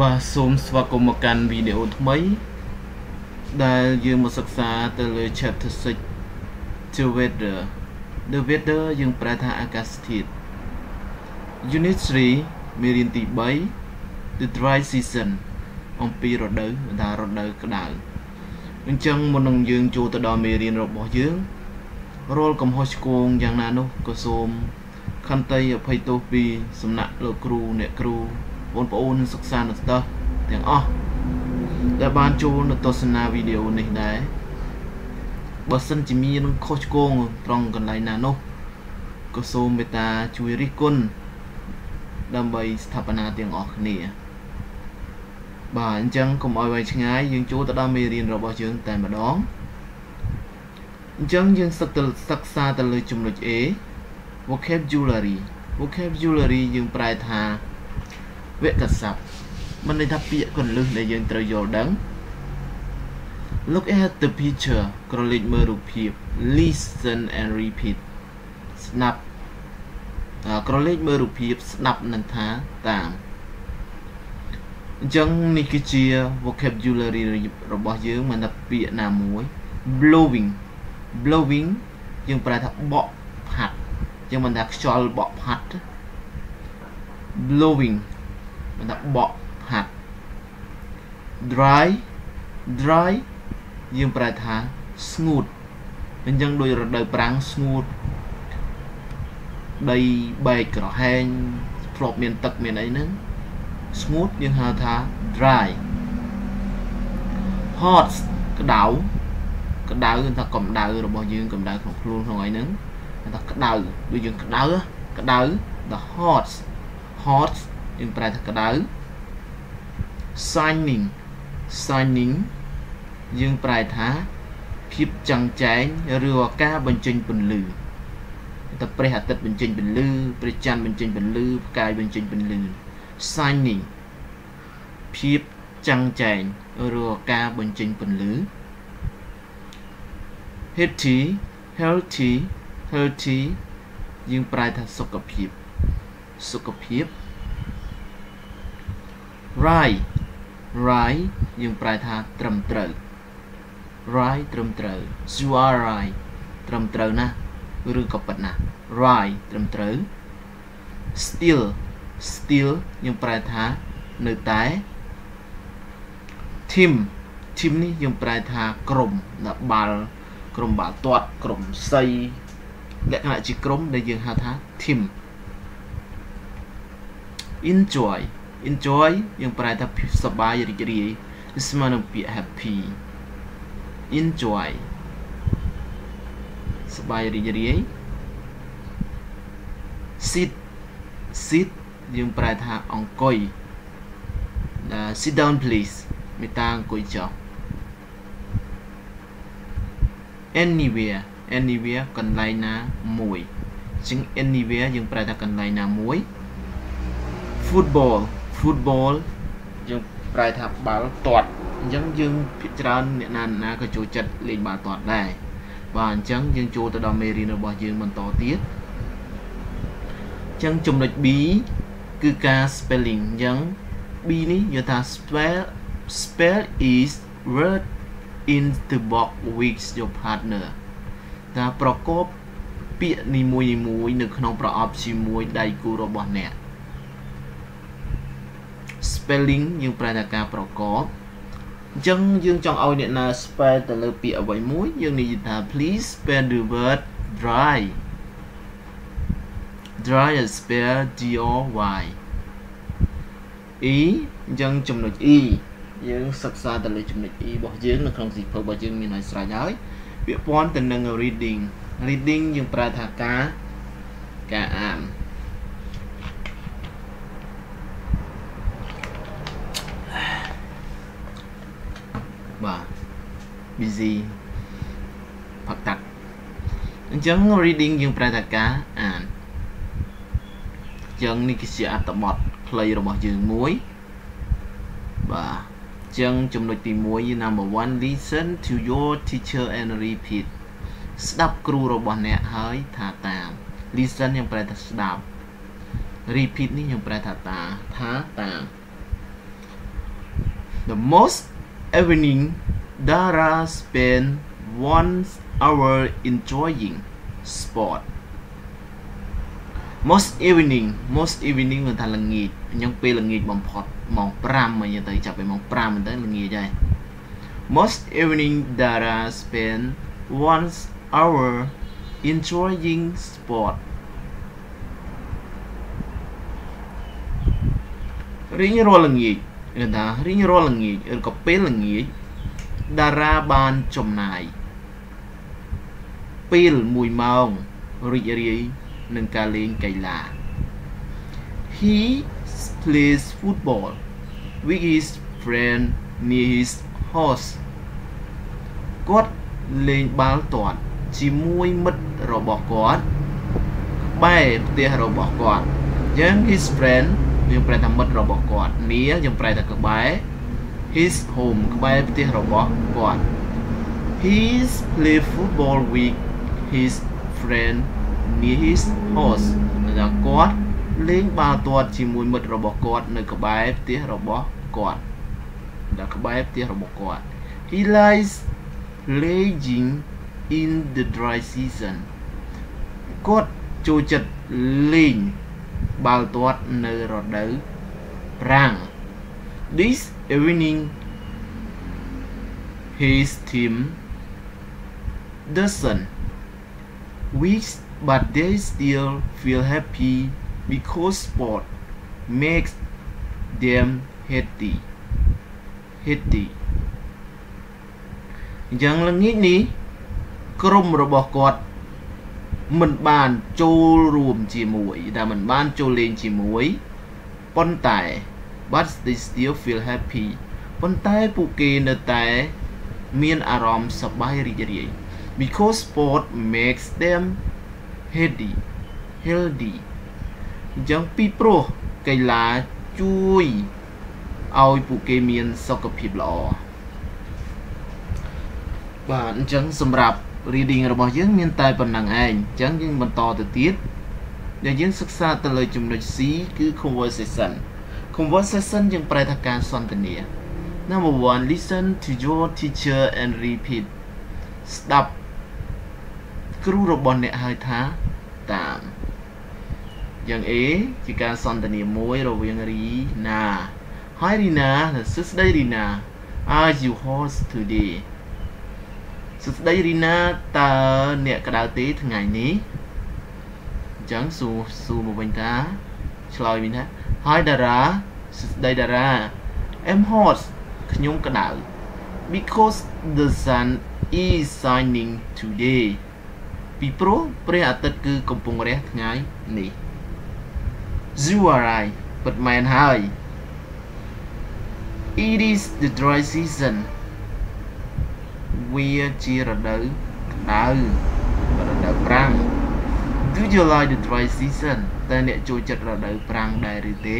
បាទសូមស្វាគមន៍មកកាន់វីដេអូថ្មី ដែលយើងមកសិក្សាទៅលើ chapter 6 The weather The weather យើងប្រែថាអាកាសធាតុ Unit 3មេរៀនទី3 The dry season អំពីរដូវថារដូវក្តៅអញ្ចឹងមុននឹងយើងចូលទៅដល់មេរៀនរបស់យើងរាល់កំហុសឆ្គងយ៉ាងណានោះក៏សូមខន្តីអភ័យទោសពីសំណាក់លោកគ្រូអ្នកគ្រូ បងប្អូនសិក្សានិស្សិតទាំងអស់ដែលបានចូលនៅទស្សនាវីដេអូនេះដែរបើសិនជាមានខុសឆ្គងត្រង់កន្លែងណានោះក៏សូមមេត្តាជួយរិះគន់ដើម្បីស្ថាបនាទាំងអស់គ្នាបាទអញ្ចឹងកុំឲ្យវែងឆ្ងាយយើងចូលទៅដល់មេរៀនរបស់យើងតែម្ដងអញ្ចឹងយើងសិក្សាសិក្សាទៅលើចំណុច A vocabulary vocabulary យើងប្រែថា វគ្គស័ព្ទមិនន័យថាពាក្យកន្លឹះដែលយើងត្រូវយល់ដឹង Look at the picture ក្រឡេកមើលរូបភាព listen and repeat ស្ដាប់ក្រឡេកមើលរូបភាពស្ដាប់នឹងថាតាមអញ្ចឹងនេះគឺជា vocabulary របស់យើងមិនថាពាក្យណាមួយ blowing blowing យើងប្រែថាបក់ផាត់យើងមិនថាខ្យល់បក់ផាត់ blowing មិនថាបក់ផាត់ dry dry យើងប្រែថាស្ងួតអញ្ចឹងដូចរដូវប្រាំងស្ងួតដីបែកក្រហែងធ្លាប់មានទឹកមានអីហ្នឹងស្ងួតយើងហៅថា dry hot ក្តៅក្តៅគឺថាកម្ដៅរបស់យើងកម្ដៅក្នុងខ្លួនក្នុងអីហ្នឹងថាក្តៅដូចយើងក្តៅក្តៅ the hot hot យើងប្រែថាក្តៅ shining shining យើងប្រែថាភាពចង់ចែងឬការបញ្ចេញពន្លឺតែព្រះអាទិត្យបញ្ចេញពន្លឺព្រះច័ន្ទបញ្ចេញពន្លឺផ្កាយបញ្ចេញពន្លឺ shining ភាពចង់ចែងឬការបញ្ចេញពន្លឺ healthy healthy healthy យើងប្រែថាសុខភាពសុខភាព right right យើងប្រែថាត្រឹមត្រូវ right ត្រឹមត្រូវ you are right ត្រឹមត្រូវណាស់ឬក៏ប៉ិតណាស់ right ត្រឹមត្រូវ still still យើងប្រែថានៅតែ team team នេះយើងប្រែថាក្រុមដល់បាល់ក្រុមបាល់ទាត់ក្រុមសីលក្ខណៈជាក្រុមដែលយើងហៅថា team enjoy enjoy យើងប្រែថាសប្បាយរីករាយស្មើនឹងពាក្យ happy enjoy សប្បាយរីករាយ sit sit យើងប្រែថាអង្គុយ sit down please មេត្តាអង្គុយចុះ anywhere anywhere កន្លែងណាមួយជាង anywhere យើងប្រែថាកន្លែងណាមួយ football football យើងប្រែថាបាល់ទាត់អញ្ចឹងយើងភាគច្រើនអ្នកណាណាក៏ចូលចិត្តលេងបាល់ទាត់ដែរបាទអញ្ចឹងយើងចូលទៅដល់មេរៀនរបស់យើងបន្តទៀតអញ្ចឹងចំណុច B គឺការ spelling អញ្ចឹង B នេះយកថា spell spell is word in the box with your partner ថាប្រកបពាក្យនីមួយៗនៅក្នុងប្រអប់ជាមួយដៃគូរបស់អ្នក spelling យើងប្រែថាការប្រកបអញ្ចឹងយើងចង់ឲ្យអ្នកណា spell ទៅលើពាក្យអ្វីមួយយើងនិយាយថា please spell the word dry dry is spell D O Y E អញ្ចឹងចំណុច E យើងសិក្សាទៅលើចំណុច E របស់យើងនៅក្នុងសិភៅរបស់យើងមានឲ្យស្រេចហើយពាក្យព័ន្ធទៅនឹង reading reading យើងប្រើថាការការអានបាទ busy ផឹកតាក់អញ្ចឹង reading យើងប្រែថាការអានអញ្ចឹងនេះគឺជាអត្ថបទខ្លីរបស់យើងមួយបាទអញ្ចឹងចំណុចទី1 number 1 listen to your teacher and repeat ស្ដាប់គ្រូរបស់អ្នកហើយថាតាម listen យើងប្រែថាស្ដាប់ repeat នេះយើងប្រែថាតាថាតាម the most evening Dara spend one hour enjoying sport most evening most evening មានថាល្ងាចខ្ញុំពេលល្ងាចបំផុតម៉ោង5មកទៅចាប់ពីម៉ោង5ទៅល្ងាចហើយ most evening Dara spend one hour enjoying sport រៀងរាល់ល្ងាចគឺថារៀងរាល់ល្ងាចឬក៏ពេលល្ងាច តារាបានចំណាយពេល1ម៉ោងរីករាយនឹងការលេងកីឡា He plays football with his friend near his house គាត់លេងបាល់ទាត់ជាមួយមិត្តរបស់គាត់បែរផ្ទះរបស់គាត់យ៉ាង his friend យើងប្រែថាមិត្តរបស់គាត់ near យើងប្រែថាក្បែរ his home ក្បែរផ្ទះរបស់គាត់ He's play football with his friend near his house ថាគាត់លេងបាល់ទាត់ជាមួយមិត្តរបស់គាត់នៅក្បែរផ្ទះរបស់គាត់ដល់ក្បែរផ្ទះរបស់គាត់ He likes playing in the dry season គាត់ចូលចិត្តលេងបាល់ទាត់នៅរដូវប្រាំង This evening his team doesn't which but they still feel happy because sport makes them healthy healthy អញ្ចឹងល្ងាចនេះក្រុមរបស់គាត់មិនបានចូលរួមជាមួយដែលមិនបានចូលលេងជាមួយប៉ុន្តែ but they still feel happy ប៉ុន្តែពួកគេនៅតែមានអារម្មណ៍សប្បាយរីករាយ because sport makes them healthy healthy អញ្ចឹងពីព្រោះកីឡាជួយឲ្យពួកគេមានសុខភាពល្អបាទអញ្ចឹងសម្រាប់ reading របស់យើងមានតែប៉ុណ្្នឹងឯងអញ្ចឹងយើងបន្តទៅទៀតដែលយើងសិក្សាទៅលើចំណុច C គឺ conversation conversation យើងប្រែថាការសន្ទនា Number 1 listen to your teacher and repeat ស្ដាប់គ្រូរបស់អ្នកហើយថាតាមយ៉ាង A ជាការសន្ទនាមួយរវាងរីណា Hi Rina សួស្ដី Rina Are you hot today សួស្ដីរីណាតើអ្នកក្តៅទេថ្ងៃនេះអញ្ចឹងសួរសួរមកវិញថាឆ្លើយវិញថា Hi Dara សួស្ដី Dara I'm hot ខ្ញុំក្តៅ because the sun is shining today ពីព្រោះព្រះអាទិត្យគឺកំពុងរះថ្ងៃនេះ You are right ពិតមែនហើយ It is the dry season វាជារដូវក្តៅរដូវប្រាំង Do you like the dry season តើអ្នកចូលចិត្តរដូវប្រាំងដែរឬទេ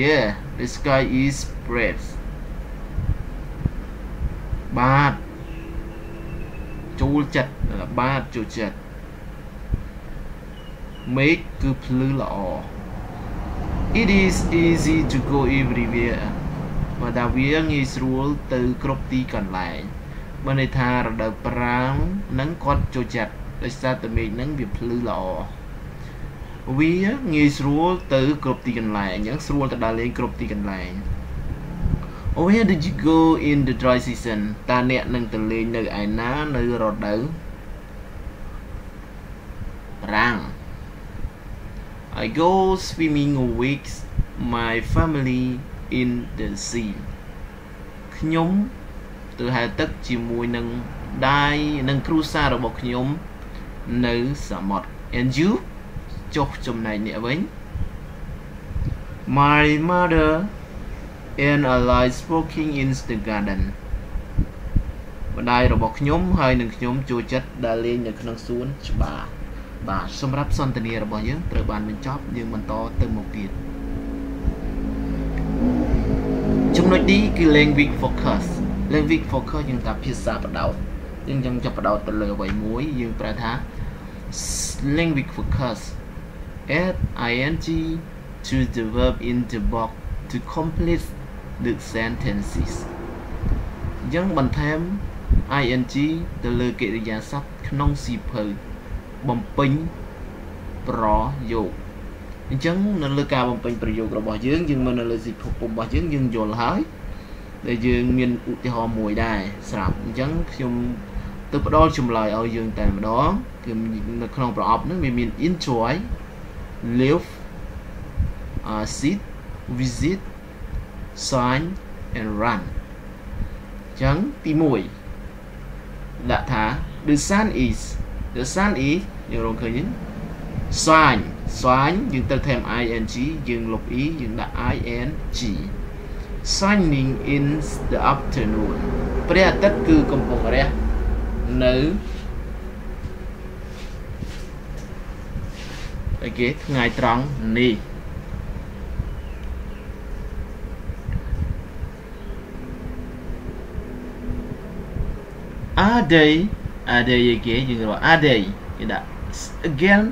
Yeah the sky is bright បាទចូលចិត្តបាទចូលចិត្តមេឃគឺភ្លឺល្អ It is easy to go everywhere បើថាវាងាយស្រួលទៅគ្រប់ទីកន្លែងបើន័យថារដូវប្រាំងនឹងគាត់ចូលចិត្ត ដោយសារតែមេឃនឹងវាភ្លឺល្អវាងាយស្រួលទៅគ្រប់ទីកន្លែងអញ្ចឹងស្រួលទៅដើរលេងគ្រប់ទីកន្លែង Where did you go in the dry season តើអ្នកនឹងទៅលេងនៅឯណានៅរដូវប្រាំង I go swimming with my family in the sea ខ្ញុំទៅហែលទឹកជាមួយនឹងដៃនិងគ្រួសាររបស់ខ្ញុំ នៅសមុទ្រ and you ចុះចំណែកអ្នកវិញ My mother and I like walking in the garden ម្ដាយរបស់ខ្ញុំហើយនឹងខ្ញុំចូលចិត្តដើរលេងនៅក្នុងសួនច្បារបាទសម្រាប់សន្ទនារបស់យើងត្រូវបានបញ្ចប់យើងបន្តទៅមុខទៀតចំណុចទីគឺ language focus language focus យើងថាភាសាបដោតយើងចង់ចាប់បដោតទៅលើអ្វីមួយយើងប្រើថា language focus add ing to the verb in the box to complete the sentences អញ្ចឹងបន្ថែម ing ទៅលើកិរិយាសព្ទក្នុងសៀវភៅបំពេញប្រយោគអញ្ចឹងនៅលើការបំពេញប្រយោគរបស់យើងយើងមើលនៅលើសៀវភៅរបស់យើងយើងយល់ហើយដែលយើងមានឧទាហរណ៍មួយដែរស្រាប់អញ្ចឹងខ្ញុំ ទៅផ្ដល់ចម្លើយឲ្យយើងតែម្ដងគឺនៅក្នុងប្រអប់ហ្នឹងវាមាន enjoy live uh, sit visit sign and run អញ្ចឹងទី1ដាក់ថា the sun is the sun is យើងរកឃើញទេ sign sign យើងទៅថែម ing យើងលុប e យើងដាក់ ing shining in the afternoon ព្រះអាទិត្យគឺកំពុងរះ នៅអីគេថ្ងៃត្រង់នេះ are they are they គេយើងរក are they គេដាក់ again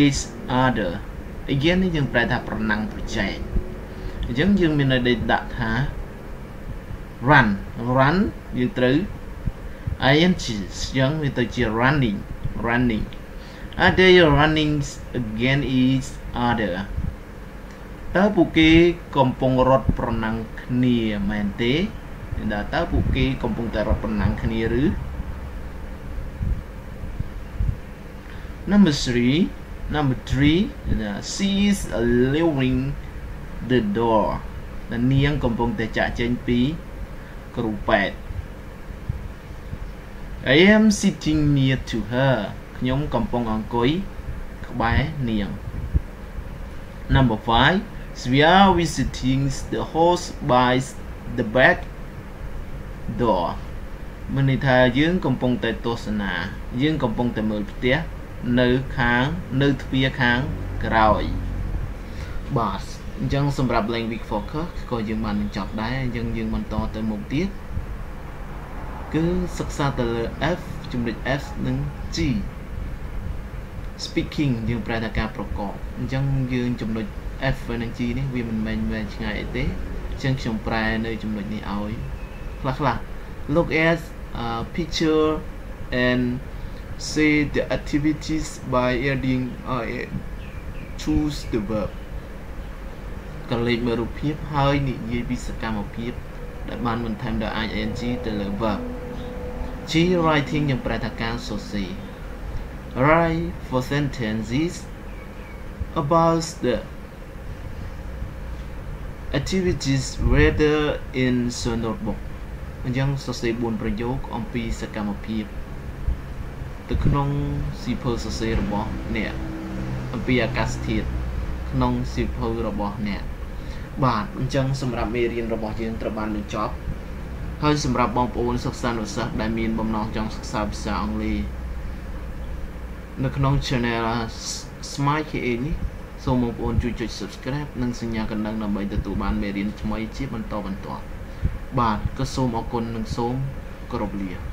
is other again នេះយើងប្រែថាប្រណាំងប្រជែងអញ្ចឹងយើងមានន័យដាក់ថា run run យើងត្រូវ ing អញ្ចឹងវាទៅជា running running are they running again is other តើពួកគេកំពុងរត់ប្រណាំងគ្នាមែនទេដែលតើពួកគេកំពុងតែរត់ប្រណាំងគ្នាឬ Number 3 Number 3 she is leaving the door ដែលនាងកំពុងតែចាក់ចេញពីគ្រូពេទ្យ I am sitting near to her ខ្ញុំកំពុងអង្គុយក្បែរនាង Number 5 we are visiting the house by the back door មានន័យថាយើងកំពុងតែទស្សនា យើងកំពុងតែមើលផ្ទះនៅខាងនៅទ្វារខាងក្រោយបាទអញ្ចឹងសម្រាប់ language focus ក៏យើងបានបញ្ចប់ដែរអញ្ចឹងយើងបន្តទៅមុខទៀត គឺសិក្សាទៅលើ F ចំណុច F និង G speaking យើងប្រែថាការប្រកបអញ្ចឹងយើងចំណុច F និង G នេះវាមិនមែនវែងឆ្ងាយអីទេអញ្ចឹងខ្ញុំប្រែនៅចំណុចនេះឲ្យខ្លះខ្លះ look at uh, picture and say the activities by adding uh, choose the verb កលេចមើលរូបភាពហើយនិយាយពីសកម្មភាពដែលបានបន្ថែមដោយ ing ទៅលើ verb G writing យើងប្រែថាការសរសេរ write for sentences about the activities rather in the notebook អញ្ចឹងសរសេរ4ប្រយោគអំពីសកម្មភាពទៅក្នុងសៀវភៅសរសេររបស់អ្នកអំពីអាកាសធាតុក្នុងសៀវភៅរបស់អ្នកបាទអញ្ចឹងសម្រាប់មេរៀនរបស់យើងត្រូវបានបញ្ចប់ ហើយសម្រាប់បងប្អូនសិស្សានុសិស្សដែលមានបំណងចង់សិក្សាភាសាអង់គ្លេសនៅក្នុង channel Smile KA នេះសូមបងប្អូនជួយចុច Subscribe និងសញ្ញាកណ្ដឹងដើម្បីទទួលបានមេរៀនថ្មីជាបន្តបន្ទាប់បាទក៏សូមអរគុណនិងសូមគោរពលា